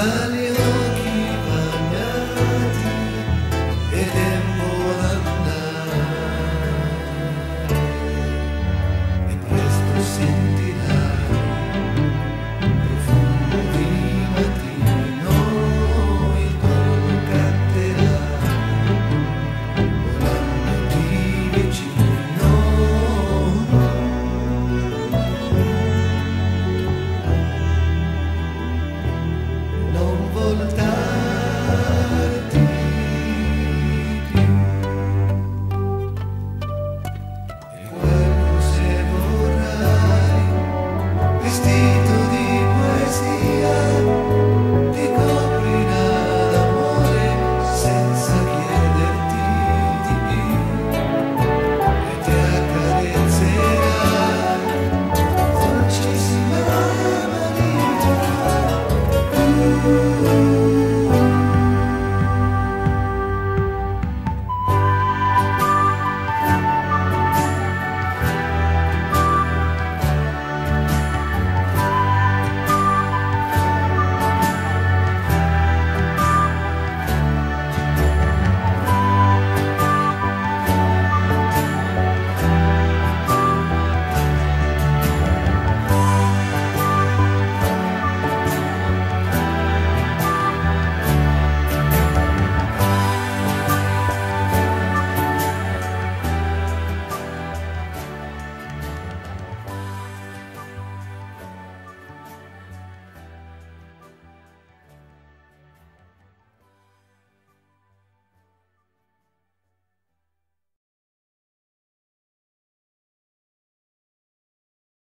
vale